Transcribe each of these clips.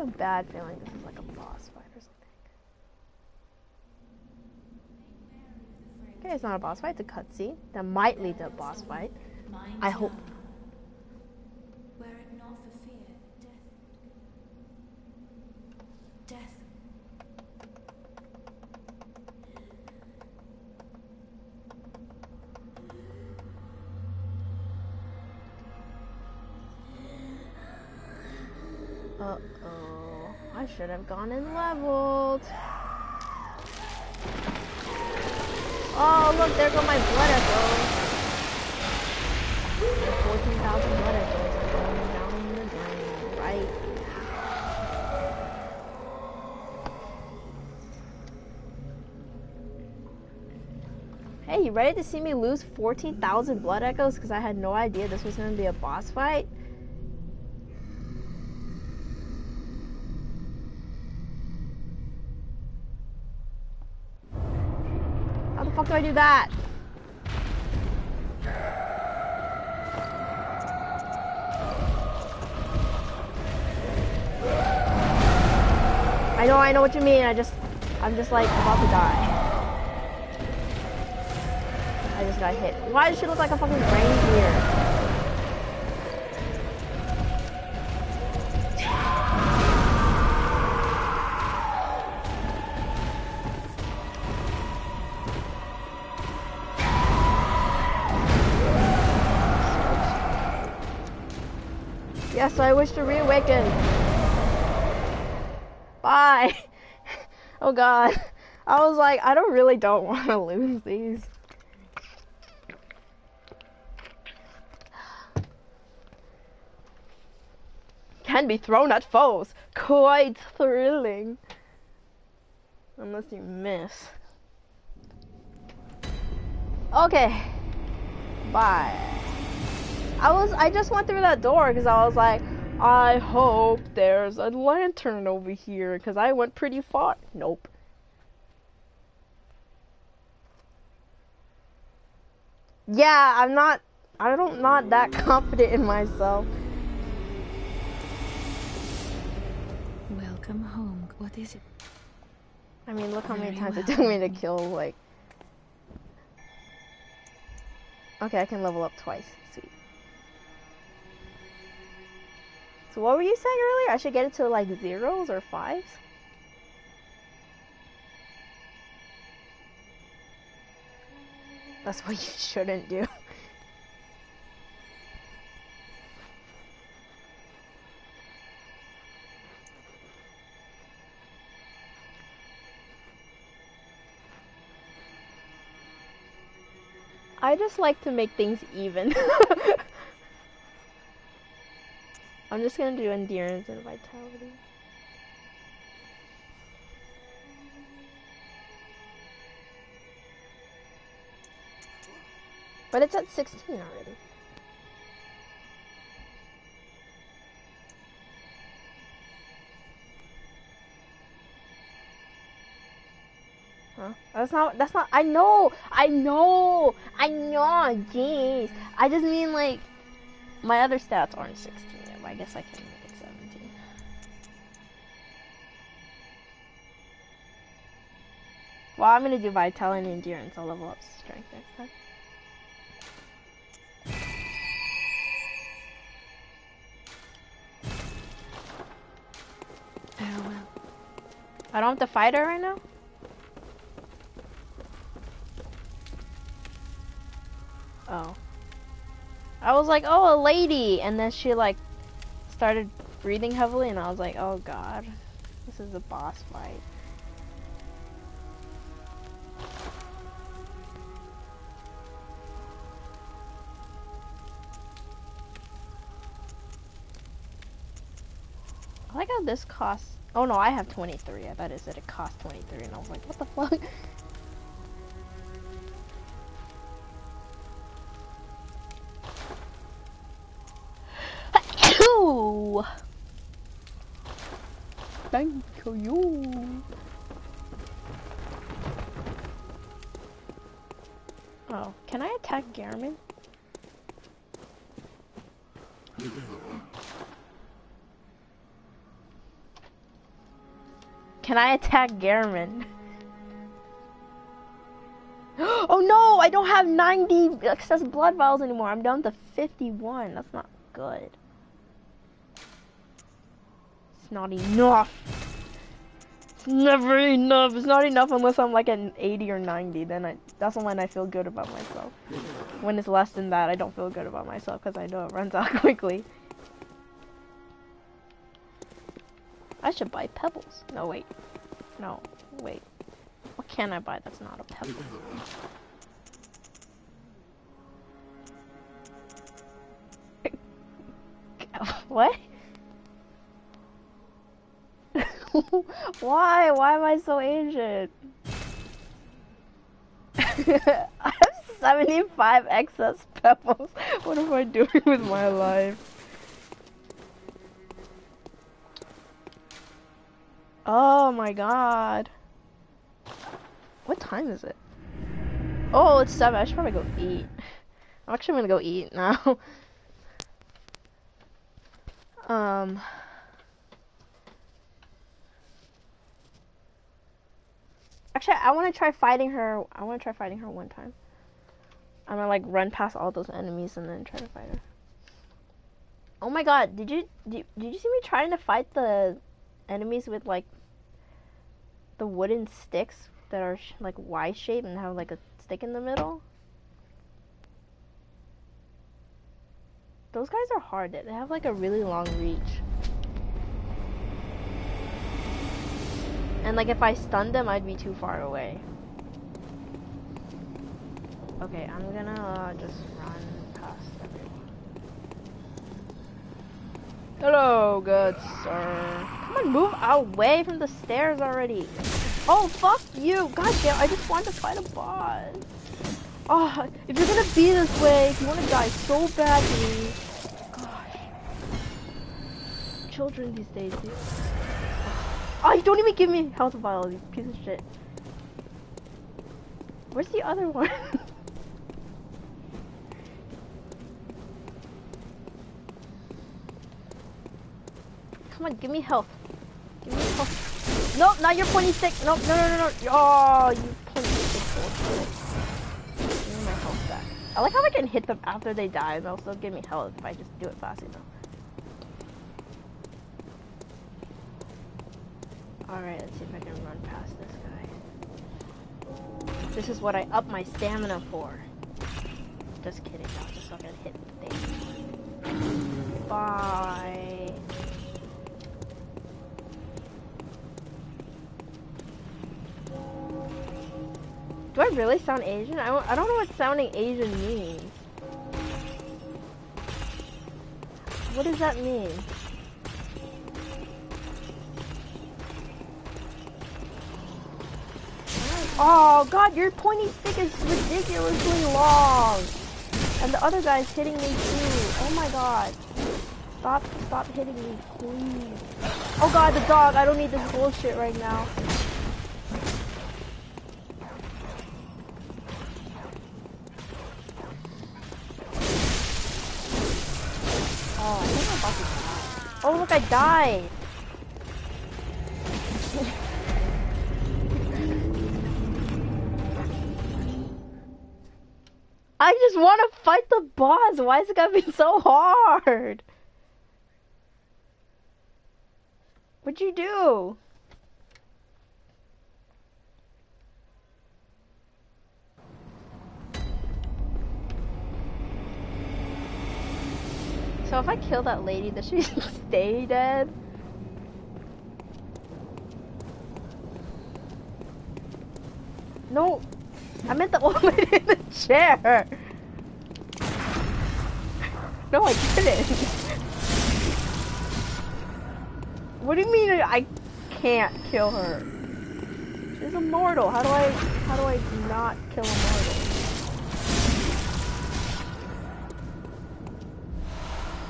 Have a bad feeling this is like a boss fight or something. Okay, it's not a boss fight, it's a cutscene that might lead to a boss fight. I hope. Should have gone and leveled. Oh, look, there go my blood echoes. 14,000 blood echoes are going down the drain, right? now. Hey, you ready to see me lose 14,000 blood echoes because I had no idea this was going to be a boss fight? The fuck do I do that? I know, I know what you mean. I just, I'm just like about to die. I just got hit. Why does she look like a fucking reindeer? Yes, I wish to reawaken. Bye. Oh god. I was like, I don't really don't want to lose these. Can be thrown at foes. Quite thrilling. Unless you miss. Okay. Bye. I was I just went through that door because I was like, I hope there's a lantern over here because I went pretty far. Nope. Yeah, I'm not. I don't not that confident in myself. Welcome home. What is it? I mean, look how many times it took me to kill like. Okay, I can level up twice. Sweet. So what were you saying earlier? I should get it to like zeros or fives? That's what you shouldn't do. I just like to make things even. I'm just gonna do endurance and vitality. But it's at 16 already. Huh? That's not. That's not. I know. I know. I know. Jeez. I just mean like my other stats aren't 16 yet. But I guess I can make it 17. Well, I'm gonna do vitality and endurance. I'll level up strength next time. Oh, Farewell. I don't have to fight her right now. Oh. I was like, oh, a lady, and then she like started breathing heavily, and I was like, oh god, this is a boss fight. I like how this costs. Oh no, I have 23. I thought it said it cost 23, and I was like, what the fuck? Oh, can I attack Gehrman? Can I attack Gehrman? oh no, I don't have 90 excess blood vials anymore. I'm down to 51. That's not good. It's not enough. It's never enough. It's not enough unless I'm like an 80 or 90. Then I, that's when I feel good about myself. When it's less than that, I don't feel good about myself because I know it runs out quickly. I should buy pebbles. No, wait. No, wait. What can I buy that's not a pebble? what? Why? Why am I so ancient? I have 75 excess pebbles. What am I doing with my life? Oh my god. What time is it? Oh, it's 7. I should probably go eat. I'm actually gonna go eat now. um... Actually, I want to try fighting her. I want to try fighting her one time. I'm gonna like run past all those enemies and then try to fight her. Oh my god, did you did, did you see me trying to fight the enemies with like the wooden sticks that are like Y shaped and have like a stick in the middle? Those guys are hard. They have like a really long reach. And like if I stunned them, I'd be too far away. Okay, I'm gonna uh, just run past everyone. Hello, good sir. Come on, move away from the stairs already. Oh, fuck you. God damn, I just wanted to fight a boss. Oh, if you're gonna be this way, if you wanna die so badly. Gosh. Children these days, dude. Oh, you don't even give me health vial, you piece of shit. Where's the other one? Come on, give me health. Give me health. Nope, not your pointy stick. Nope, no, no, no, no. Oh, you pointy stick. Give me my health back. I like how I can hit them after they die, and they'll still give me health if I just do it fast enough. Alright, let's see if I can run past this guy. This is what I up my stamina for. Just kidding, not just I can hit the thing. Bye. Do I really sound Asian? I don't, I don't know what sounding Asian means. What does that mean? Oh god, your pointy stick is ridiculously long. And the other guy's hitting me too. Oh my god. Stop, stop hitting me, please. Oh god, the dog. I don't need this bullshit right now. Oh, I think I'm about to die. Oh look, I died. Just want to fight the boss. Why is it gotta be so hard? What'd you do? So if I kill that lady, does she stay dead? No, I meant the lady in the chair. No, I couldn't. What do you mean I can't kill her? She's immortal. How do I how do I not kill a mortal?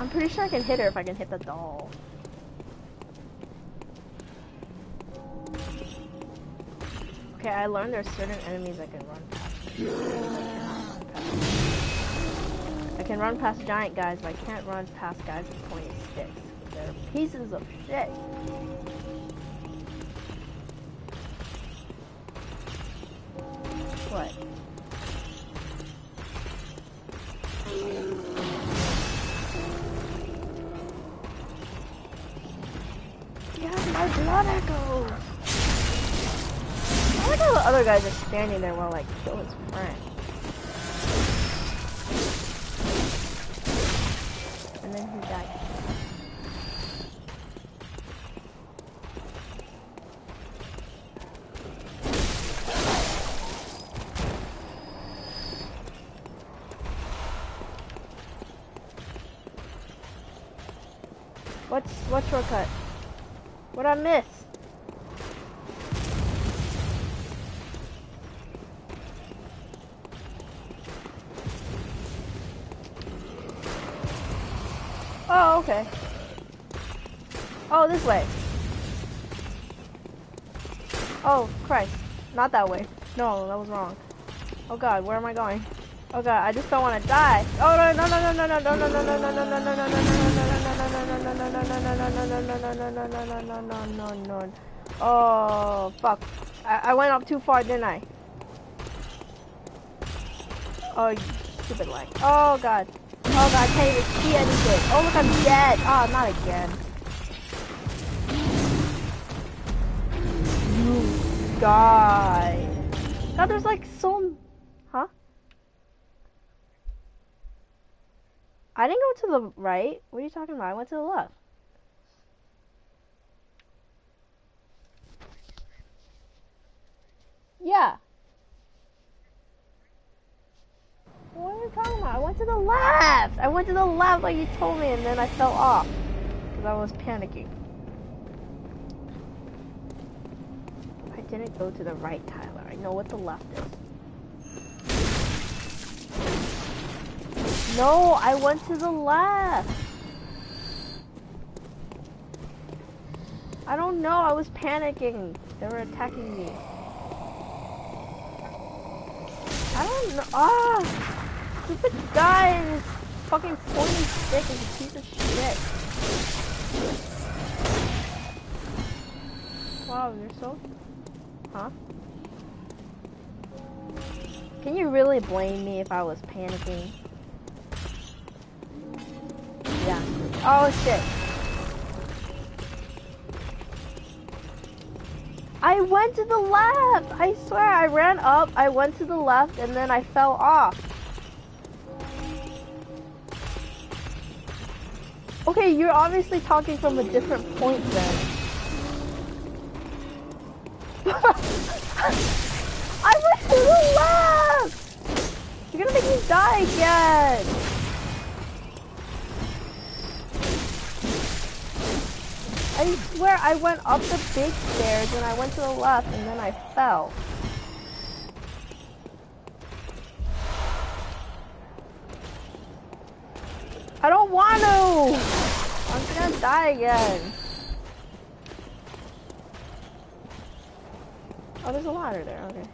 I'm pretty sure I can hit her if I can hit the doll. Okay, I learned there's certain enemies I can run past can run past giant guys, but I can't run past guys with pointy sticks. They're pieces of shit. What? Yeah, my blood echoes! I like how the other guy's are standing there while like kill his friend. Then he died. What's what shortcut? What I miss? Oh, okay. Oh, this way. Oh, Christ. Not that way. No, that was wrong. Oh god, where am I going? Oh god, I just don't want to die. Oh no no no no no no no no no no no no no no no no no no no Oh fuck. I, I went up too far, didn't I? Oh, stupid leg. Oh god. Oh god, I can't even see anything. Oh look, I'm dead. Oh, not again. You die. God, there's like so... Huh? I didn't go to the right. What are you talking about? I went to the left. Yeah. What are you talking about? I went to the left. I went to the left like you told me, and then I fell off because I was panicking. I didn't go to the right, Tyler. I know what the left is. No, I went to the left. I don't know. I was panicking. They were attacking me. I don't know. Ah! Stupid guy his fucking pointy stick is a piece of shit. Wow, you're so... Huh? Can you really blame me if I was panicking? Yeah. Oh shit. I went to the left! I swear, I ran up, I went to the left, and then I fell off. Okay, you're obviously talking from a different point then. I went to the left! You're gonna make me die again! I swear I went up the big stairs and I went to the left and then I fell. I don't want to! I'm gonna die again. Oh, there's a ladder there, okay.